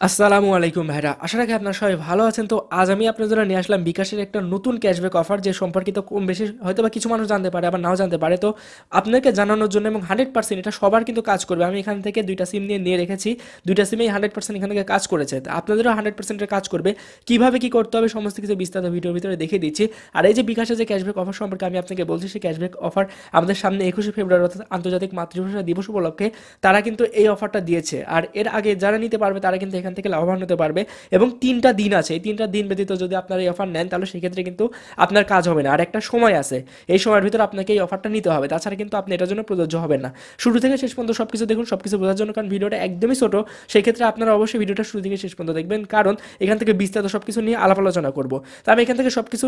আসসালামু আলাইকুম ভাইরা। আশা রাখি আপনার সবাই ভালো আছেন। তো আজ আমি আপনার জন্য নিয়ে আসলাম বিকাশের একটা নতুন ক্যাশব্যাক অফার যে সম্পর্কিত কম বেশি হয়তো বা কিছু মানুষ জানতে পারে, আবার নাও জানতে পারে। তো আপনাকে জানানোর জন্য এবং হান্ড্রেড পার্সেন্ট এটা সবার কিন্তু কাজ করবে। আমি এখান থেকে দুইটা সিম নিয়ে নিয়ে রেখেছি। দুইটা সিমেই হান্ড্রেড পার্সেন্ট এখান থেকে কাজ করেছে। তো আপনাদেরও হান্ড্রেড পার্সেন্টের কাজ করবে। কীভাবে কী করতে হবে সমস্ত কিছু বিস্তারিত ভিডিওর ভিতরে দেখিয়ে দিচ্ছি। আর এই যে বিকাশের যে ক্যাশব্যাক অফার সম্পর্কে আমি আপনাকে বলছি, সেই ক্যাশব্যাক অফার আমাদের সামনে একুশে ফেব্রুয়ারি অর্থাৎ আন্তর্জাতিক মাতৃভাষা দিবস উপলক্ষে তারা কিন্তু এই অফারটা দিয়েছে। আর এর আগে যারা নিতে পারবে, তারা কিন্তু এখান থেকে লাভবান হতে পারবে। এবং তিনটা দিন আছে। এই তিনটা দিন ব্যতীত যদি আপনারা এই অফার নেন, তাহলে সেক্ষেত্রে কিন্তু আপনার কাজ হবে না। আর একটা সময় আছে। এই সময়ের ভিতরে আপনাকে এই অফারটা নিতে হবে। তাছাড়া কিন্তু আপনি এটার জন্য প্রযোজ্য হবেন না। শুরু থেকে শেষ পর্যন্ত সব কিছু দেখুন সব কিছু বোঝার জন্য, কারণ ভিডিওটা একদমই ছোটো। সেক্ষেত্রে আপনারা অবশ্যই ভিডিওটা শুরু থেকে শেষ পর্যন্ত দেখবেন। কারণ এখান থেকে বিস্তারিত সব কিছু নিয়ে আলাপ আলোচনা করব। তো আমি এখান থেকে সব কিছু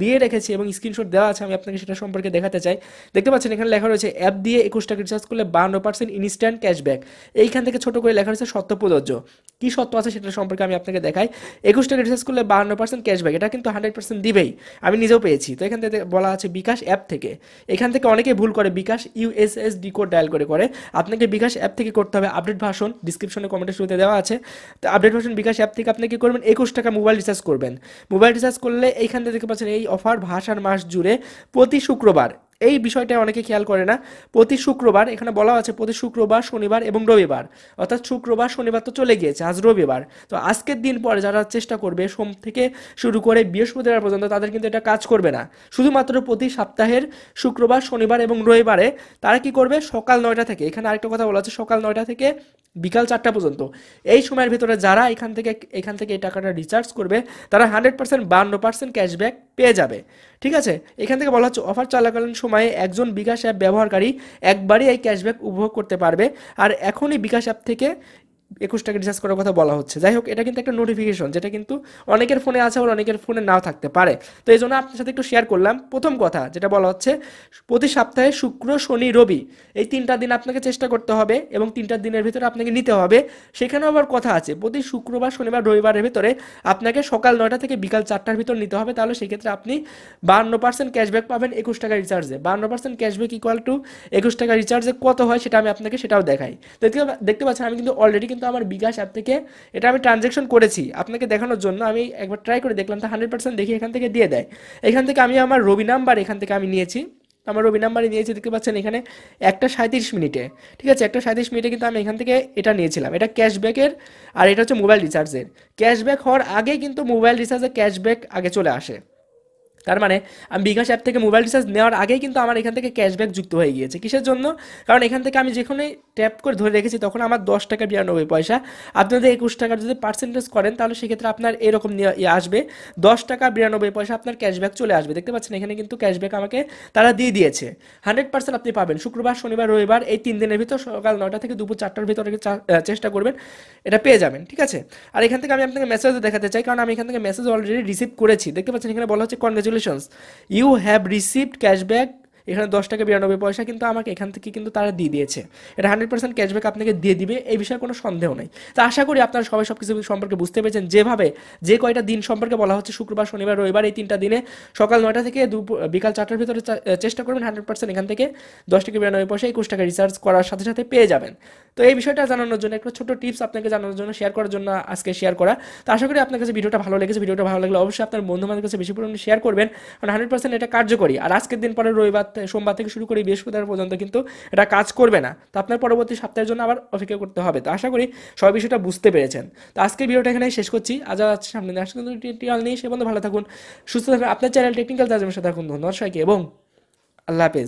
দিয়ে রেখেছি এবং স্ক্রিনশট দেওয়া আছে। আমি আপনাকে সেটা সম্পর্কে দেখাতে চাই। দেখতে পাচ্ছেন, এখানে লেখা রয়েছে অ্যাপ দিয়ে একুশ টাকা রিচার্জ করলে বান্ন পার্সেন্ট ইনস্ট্যান্ট ক্যাশব্যাক এইখান থেকে ছোট করে লেখা রয়েছে, সত্য প্রযোজ্য। কী সত্য আছে সেটা সম্পর্কে আমি আপনাকে দেখাই। একুশ টাকা রিচার্জ করলে বাহান্ন পার্সেন্ট ক্যাশব্যাক এটা কিন্তু হান্ড্রেড পার্সেন্ট দিবেই। আমি নিজেও পেয়েছি। তো এখান থেকে বলা আছে বিকাশ অ্যাপ থেকে। এখান থেকে অনেকে ভুল করে, bKash USSD code dial করে করে। আপনাকে বিকাশ অ্যাপ থেকে করতে হবে আপডেট ভাষণ ডিসক্রিপশনে কমেন্টের শুরুতে দেওয়া আছে। তো আপডেট ভাষণ বিকাশ অ্যাপ থেকে আপনি কি করবেন? একুশ টাকা মোবাইল রিচার্জ করবেন। মোবাইল রিচার্জ করলে এইখান থেকে পাচ্ছেন এই অফার ভাষার মাস জুড়ে প্রতি শুক্রবার এই বিষয়টা অনেকে খেয়াল করে না। প্রতি শুক্রবার, এখানে বলা আছে প্রতি শুক্রবার, শনিবার এবং রবিবার। অর্থাৎ শুক্রবার, শনিবার তো চলে গিয়েছে, আজ রবিবার। তো আজকের দিন পরে যারা চেষ্টা করবে, সোম থেকে শুরু করে বৃহস্পতিবার পর্যন্ত তাদের কিন্তু এটা কাজ করবে না। শুধুমাত্র প্রতি সপ্তাহের শুক্রবার, শনিবার এবং রবিবারে তারা কি করবে? সকাল নয়টা থেকে, এখানে আরেকটা কথা বলা আছে, সকাল নয়টা থেকে বিকাল চারটা পর্যন্ত। এই সময়ের ভিতরে যারা এখান থেকে এখান থেকে এই টাকাটা রিচার্জ করবে, তারা হান্ড্রেড পার্সেন্ট বান্ন পার্সেন্ট ক্যাশব্যাক পেয়ে যাবে। ঠিক আছে? এখান থেকে বলা হচ্ছে অফার চলাকালীন সময়ে একজন বিকাশ অ্যাপ ব্যবহারকারী একবারই এই ক্যাশব্যাক উপভোগ করতে পারবে। আর এখনই বিকাশ অ্যাপ থেকে একুশ টাকা রিচার্জ করার কথা বলা হচ্ছে। যাই হোক, এটা কিন্তু একটা নোটিফিকেশন যেটা কিন্তু অনেকের ফোনে আছে আবার অনেকের ফোনে নাও থাকতে পারে। তো এই জন্য আপনার সাথে একটু শেয়ার করলাম। প্রথম কথা, যেটা বলা হচ্ছে, প্রতি সপ্তাহে শুক্র, শনি, রবি, এই তিনটা দিন আপনাকে চেষ্টা করতে হবে এবং তিনটা দিনের ভিতরে আপনাকে নিতে হবে। সেখানেও আবার কথা আছে, প্রতি শুক্রবার, শনিবার, রবিবারের ভিতরে আপনাকে সকাল নয়টা থেকে বিকাল চারটার ভিতর নিতে হবে। তাহলে সেক্ষেত্রে আপনি বান্ন পার্সেন্ট ক্যাশব্যাক পাবেন একুশ টাকা রিচার্জে বান্ন পার্সেন্ট ক্যাশব্যাক ইকুয়াল টু একুশ টাকা রিচার্জে কত হয় সেটা আমি আপনাকে সেটাও দেখাই। দেখতে দেখতে পাচ্ছেন, আমি কিন্তু অলরেডি কিন্তু আমার বিকাশ অ্যাপ থেকে এটা আমি ট্রানজ্যাকশন করেছি আপনাকে দেখানোর জন্য। আমি একবার ট্রাই করে দেখলাম, তো হান্ড্রেড পার্সেন্ট দেখি এখান থেকে দিয়ে দেয়। এখান থেকে আমি আমার রবি নাম্বার এখান থেকে আমি নিয়েছি। আমার রবি নাম্বারে নিয়েছি, দেখতে পাচ্ছেন এখানে একটা সাঁত্রিশ মিনিটে। ঠিক আছে, একটা সাঁত্রিশ মিনিটে কিন্তু আমি এখান থেকে এটা নিয়েছিলাম। এটা ক্যাশব্যাকের আর এটা হচ্ছে মোবাইল রিচার্জের ক্যাশব্যাক হওয়ার আগে কিন্তু মোবাইল রিচার্জের ক্যাশব্যাক আগে চলে আসে। তার মানে আমি বিকাশ অ্যাপ থেকে মোবাইল রিচার্জ নেওয়ার আগেই কিন্তু আমার এখান থেকে ক্যাশব্যাক যুক্ত হয়ে গিয়েছে। কিসের জন্য? কারণ এখান থেকে আমি যেখানে ট্যাপ করে ধরে রেখেছি, তখন আমার দশ টাকা বিরানব্বই পয়সা। আপনাদের একুশ টাকার যদি পার্সেন্টেজ করেন, তাহলে সেক্ষেত্রে আপনার এরকম ইয়ে আসবে। দশ টাকা বিরানব্বই পয়সা আপনার ক্যাশব্যাক চলে আসবে। দেখতে পাচ্ছেন, এখানে কিন্তু ক্যাশব্যাক আমাকে তারা দিয়ে দিয়েছে। হান্ড্রেড পার্সেন্ট আপনি পাবেন। শুক্রবার, শনিবার, রবিবার এই তিন দিনের ভিতর সকাল নয়টা থেকে দুপুর চারটার ভিতরে চেষ্টা করবেন। এটা পেয়ে যাবেন, ঠিক আছে? আর এখান থেকে আমি আপনাকে মেসেজ দেখাতে চাই, কারণ আমি এখান থেকে মেসেজ অলরেডি রিসিভ করেছি। দেখতে পাচ্ছেন, এখানে বলা হচ্ছে congratulations you have received cashback এখানে দশ টাকা বিরানব্বই পয়সা কিন্তু আমাকে এখান থেকে কিন্তু তারা দিয়ে দিয়েছে। এটা হান্ড্রেড পার্সেন্ট ক্যাশব্যাক আপনাকে দিয়ে দিবে, এই বিষয়ে কোনো সন্দেহ নেই। তো আশা করি আপনারা সবাই সব কিছু সম্পর্কে বুঝতে পেরেছেন। যেভাবে যে কয়টা দিন সম্পর্কে বলা হচ্ছে, শুক্রবার, শনিবার, রবিবার এই তিনটা দিনে সকাল নয়টা থেকে দুপুর, বিকাল চারটার ভিতরে চেষ্টা করবেন হান্ড্রেড পার্সেন্ট এখান থেকে দশ টাকা বিরানব্বই পয়সা, একুশ টাকা রিচার্জ করার সাথে সাথে পেয়ে যাবেন। তো এই বিষয়টা জানানোর জন্য, একটা ছোটো টিপস আপনাকে জানানোর জন্য শেয়ার করার জন্য আজকে শেয়ার করা। তো আশা করি আপনার কাছে ভিডিওটা ভালো লেগেছে। ভিডিওটা ভালো লাগলে অবশ্যই আপনার বন্ধু বান্ধবের কাছে বেশি পরিমাণে শেয়ার করবেন। কারণ হান্ড্রেড পার্সেন্ট এটা কার্যকরী। আর আজকের দিন পরে রবিবার সোমবার থেকে শুরু করে, বৃহস্পতিবার পর্যন্ত কিন্তু এটা কাজ করবে না। তো আপনার পরবর্তী সপ্তাহের জন্য আবার অপেক্ষা করতে হবে। তো আশা করি সব বিষয়টা বুঝতে পেরেছেন। তো আজকে ভিডিওটা এখানে শেষ করছি। আজ আছে সামনে। টিউটোরিয়াল নিয়ে সে বন্ধু ভালো থাকুন, সুস্থ থাকুন। আপনার চ্যানেল টেকনিক্যাল তাজমের সাথে থাকুন। ধন্যবাদ সবাইকে এবং আল্লাহ হাফেজ।